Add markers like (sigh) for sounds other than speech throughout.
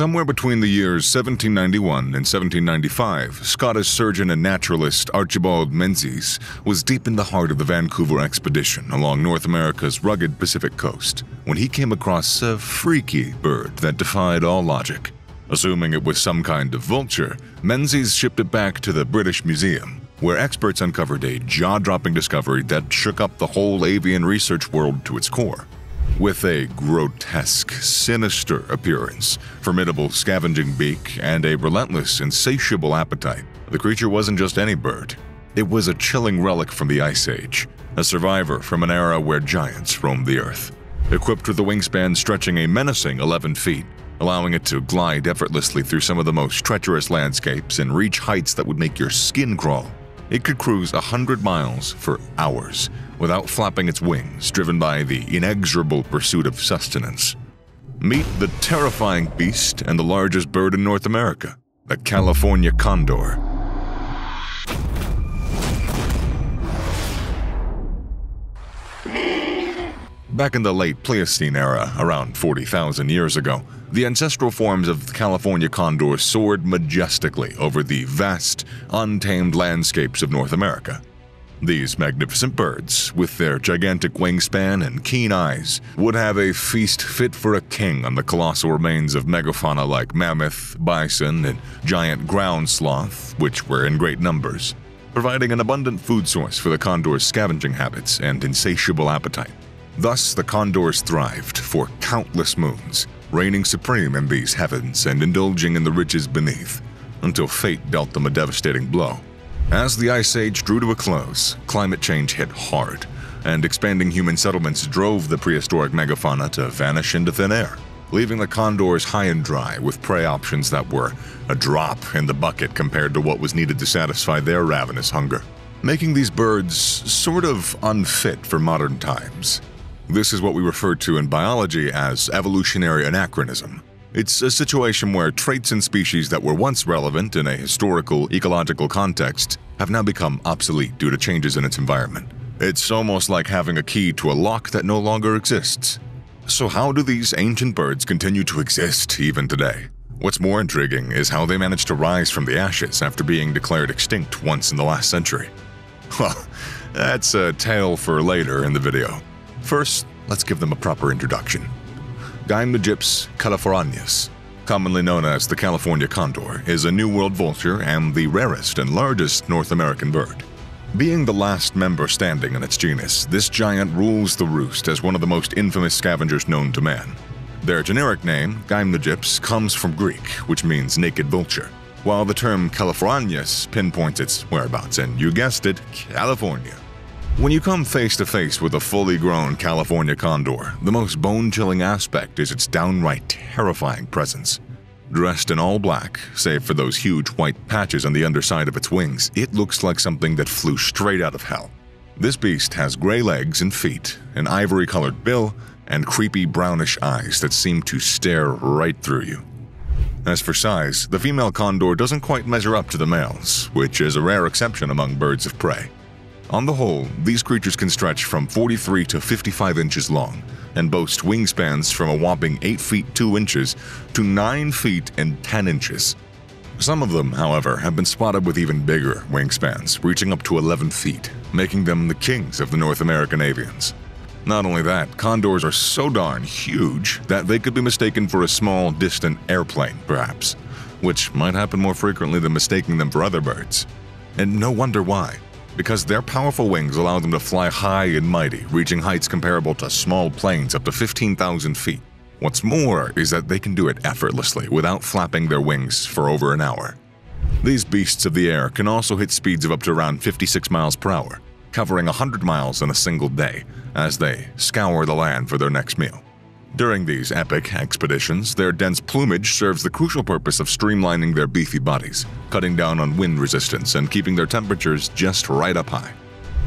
Somewhere between the years 1791 and 1795, Scottish surgeon and naturalist Archibald Menzies was deep in the heart of the Vancouver expedition along North America's rugged Pacific coast when he came across a freaky bird that defied all logic. Assuming it was some kind of vulture, Menzies shipped it back to the British Museum, where experts uncovered a jaw dropping discovery that shook up the whole avian research world to its core. With a grotesque, sinister appearance, formidable scavenging beak, and a relentless, insatiable appetite, the creature wasn't just any bird. It was a chilling relic from the Ice Age, a survivor from an era where giants roamed the earth. Equipped with a wingspan stretching a menacing 11 feet, allowing it to glide effortlessly through some of the most treacherous landscapes and reach heights that would make your skin crawl. It could cruise 100 miles for hours without flapping its wings, driven by the inexorable pursuit of sustenance. Meet the terrifying beast and the largest bird in North America, the California condor. Back in the late Pleistocene era, around 40,000 years ago, the ancestral forms of the California condor soared majestically over the vast, untamed landscapes of North America. These magnificent birds, with their gigantic wingspan and keen eyes, would have a feast fit for a king on the colossal remains of megafauna like mammoth, bison, and giant ground sloth, which were in great numbers, providing an abundant food source for the condor's scavenging habits and insatiable appetite. Thus, the condors thrived for countless moons, reigning supreme in these heavens and indulging in the riches beneath, until fate dealt them a devastating blow. As the Ice Age drew to a close, climate change hit hard, and expanding human settlements drove the prehistoric megafauna to vanish into thin air, leaving the condors high and dry with prey options that were a drop in the bucket compared to what was needed to satisfy their ravenous hunger, making these birds sort of unfit for modern times. This is what we refer to in biology as evolutionary anachronism. It's a situation where traits in species that were once relevant in a historical, ecological context have now become obsolete due to changes in its environment. It's almost like having a key to a lock that no longer exists. So, how do these ancient birds continue to exist even today? What's more intriguing is how they managed to rise from the ashes after being declared extinct once in the last century. (laughs) Well, that's a tale for later in the video. First, let's give them a proper introduction. Gymnogyps californianus, commonly known as the California condor, is a New World vulture and the rarest and largest North American bird. Being the last member standing in its genus, this giant rules the roost as one of the most infamous scavengers known to man. Their generic name, Gymnogyps, comes from Greek, which means naked vulture, while the term Californianus pinpoints its whereabouts, and you guessed it, California. When you come face to face with a fully grown California condor, the most bone chilling aspect is its downright terrifying presence. Dressed in all black, save for those huge white patches on the underside of its wings, it looks like something that flew straight out of hell. This beast has gray legs and feet, an ivory colored bill, and creepy brownish eyes that seem to stare right through you. As for size, the female condor doesn't quite measure up to the males, which is a rare exception among birds of prey. On the whole, these creatures can stretch from 43 to 55 inches long and boast wingspans from a whopping 8 feet 2 inches to 9 feet and 10 inches. Some of them, however, have been spotted with even bigger wingspans, reaching up to 11 feet, making them the kings of the North American avians. Not only that, condors are so darn huge that they could be mistaken for a small, distant airplane, perhaps, which might happen more frequently than mistaking them for other birds. And no wonder why because their powerful wings allow them to fly high and mighty, reaching heights comparable to small planes up to 15,000 feet. What's more is that they can do it effortlessly without flapping their wings for over an hour. These beasts of the air can also hit speeds of up to around 56 miles per hour, covering 100 miles in a single day as they scour the land for their next meal. During these epic expeditions, their dense plumage serves the crucial purpose of streamlining their beefy bodies, cutting down on wind resistance, and keeping their temperatures just right up high.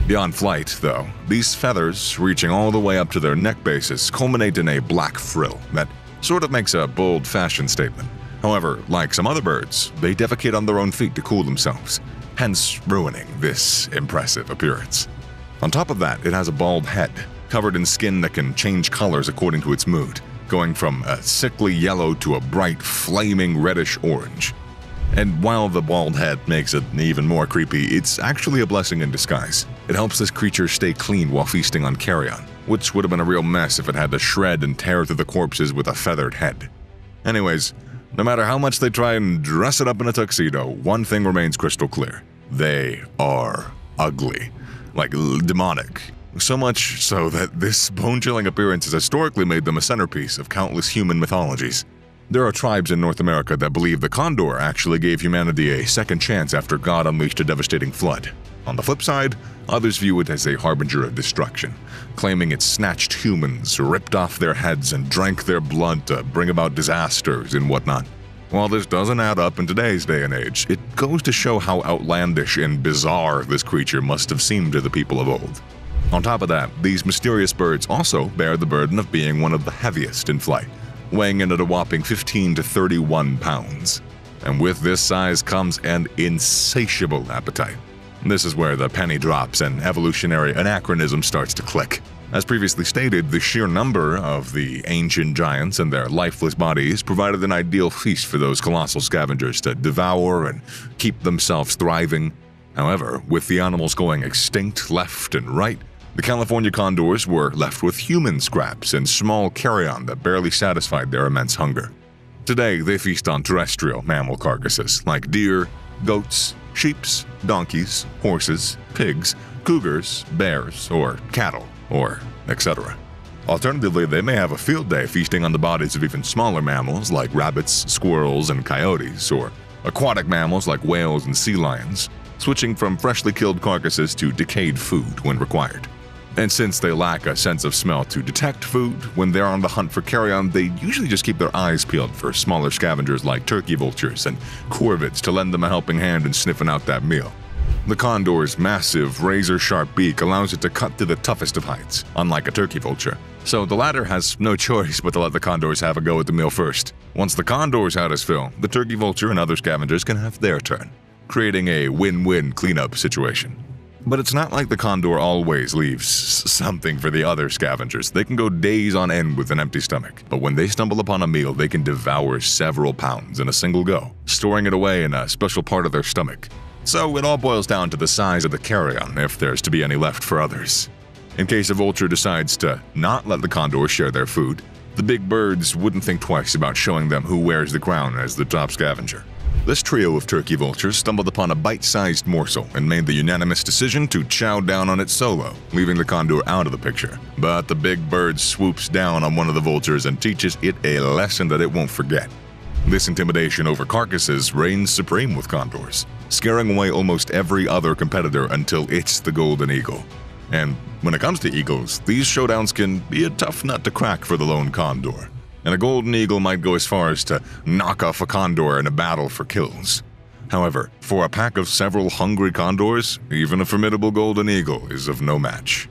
Beyond flight, though, these feathers, reaching all the way up to their neck bases, culminate in a black frill that sort of makes a bold fashion statement. However, like some other birds, they defecate on their own feet to cool themselves, hence ruining this impressive appearance. On top of that, it has a bald head, covered in skin that can change colors according to its mood, going from a sickly yellow to a bright, flaming reddish orange. And while the bald head makes it even more creepy, it's actually a blessing in disguise. It helps this creature stay clean while feasting on carrion, which would have been a real mess if it had to shred and tear through the corpses with a feathered head. Anyways, no matter how much they try and dress it up in a tuxedo, one thing remains crystal clear. They are ugly. Like demonic. So much so that this bone chilling appearance has historically made them a centerpiece of countless human mythologies. There are tribes in North America that believe the condor actually gave humanity a second chance after God unleashed a devastating flood. On the flip side, others view it as a harbinger of destruction, claiming it snatched humans, ripped off their heads, and drank their blood to bring about disasters and whatnot. While this doesn't add up in today's day and age, it goes to show how outlandish and bizarre this creature must have seemed to the people of old. On top of that, these mysterious birds also bear the burden of being one of the heaviest in flight, weighing in at a whopping 15 to 31 pounds. And with this size comes an insatiable appetite. This is where the penny drops and evolutionary anachronism starts to click. As previously stated, the sheer number of the ancient giants and their lifeless bodies provided an ideal feast for those colossal scavengers to devour and keep themselves thriving. However, with the animals going extinct left and right, the California condors were left with human scraps and small carrion that barely satisfied their immense hunger. Today, they feast on terrestrial mammal carcasses like deer, goats, sheep, donkeys, horses, pigs, cougars, bears, or cattle, or etc. Alternatively, they may have a field day feasting on the bodies of even smaller mammals like rabbits, squirrels, and coyotes, or aquatic mammals like whales and sea lions, switching from freshly killed carcasses to decayed food when required. And since they lack a sense of smell to detect food, when they're on the hunt for carrion, they usually just keep their eyes peeled for smaller scavengers like turkey vultures and corvids to lend them a helping hand in sniffing out that meal. The condor's massive, razor sharp beak allows it to cut through the toughest of heights, unlike a turkey vulture. So the latter has no choice but to let the condors have a go at the meal first. Once the condor's had his fill, the turkey vulture and other scavengers can have their turn, creating a win win cleanup situation. But it's not like the condor always leaves something for the other scavengers. They can go days on end with an empty stomach, but when they stumble upon a meal, they can devour several pounds in a single go, storing it away in a special part of their stomach. So it all boils down to the size of the carrion, if there's to be any left for others. In case a vulture decides to not let the condor share their food, the big birds wouldn't think twice about showing them who wears the crown as the top scavenger. This trio of turkey vultures stumbled upon a bite sized morsel and made the unanimous decision to chow down on it solo, leaving the condor out of the picture. But the big bird swoops down on one of the vultures and teaches it a lesson that it won't forget. This intimidation over carcasses reigns supreme with condors, scaring away almost every other competitor until it's the golden eagle. And when it comes to eagles, these showdowns can be a tough nut to crack for the lone condor and a golden eagle might go as far as to knock off a condor in a battle for kills. However, for a pack of several hungry condors, even a formidable golden eagle is of no match.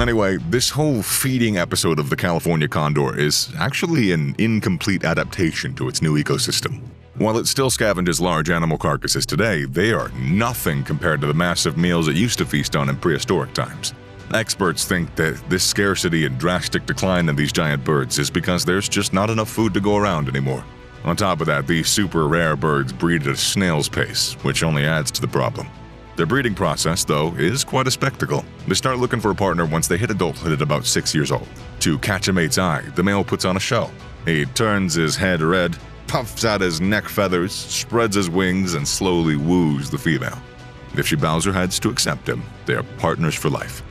Anyway, this whole feeding episode of the California condor is actually an incomplete adaptation to its new ecosystem. While it still scavenges large animal carcasses today, they are nothing compared to the massive meals it used to feast on in prehistoric times. Experts think that this scarcity and drastic decline in these giant birds is because there's just not enough food to go around anymore. On top of that, these super rare birds breed at a snail's pace, which only adds to the problem. Their breeding process, though, is quite a spectacle. They start looking for a partner once they hit adulthood at about six years old. To catch a mate's eye, the male puts on a show. He turns his head red, puffs out his neck feathers, spreads his wings, and slowly woos the female. If she bows her heads to accept him, they are partners for life.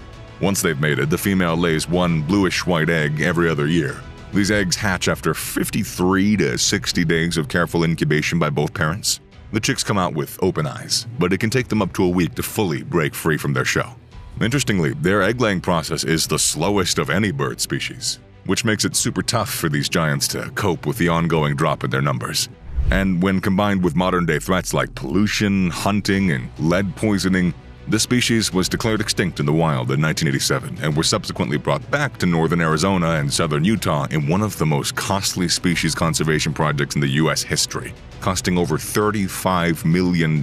Once they've mated, the female lays one bluish white egg every other year. These eggs hatch after 53 to 60 days of careful incubation by both parents. The chicks come out with open eyes, but it can take them up to a week to fully break free from their shell. Interestingly, their egg laying process is the slowest of any bird species, which makes it super tough for these giants to cope with the ongoing drop in their numbers. And when combined with modern day threats like pollution, hunting, and lead poisoning, the species was declared extinct in the wild in 1987 and were subsequently brought back to northern Arizona and southern Utah in one of the most costly species conservation projects in the U.S. history, costing over $35 million.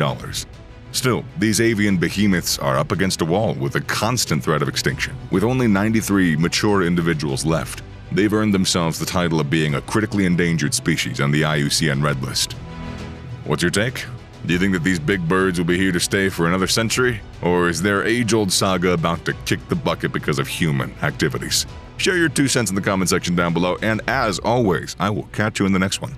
Still, these avian behemoths are up against a wall with a constant threat of extinction. With only 93 mature individuals left, they've earned themselves the title of being a critically endangered species on the IUCN Red List. What's your take? Do you think that these big birds will be here to stay for another century? Or is their age old saga about to kick the bucket because of human activities? Share your two cents in the comment section down below, and as always, I will catch you in the next one.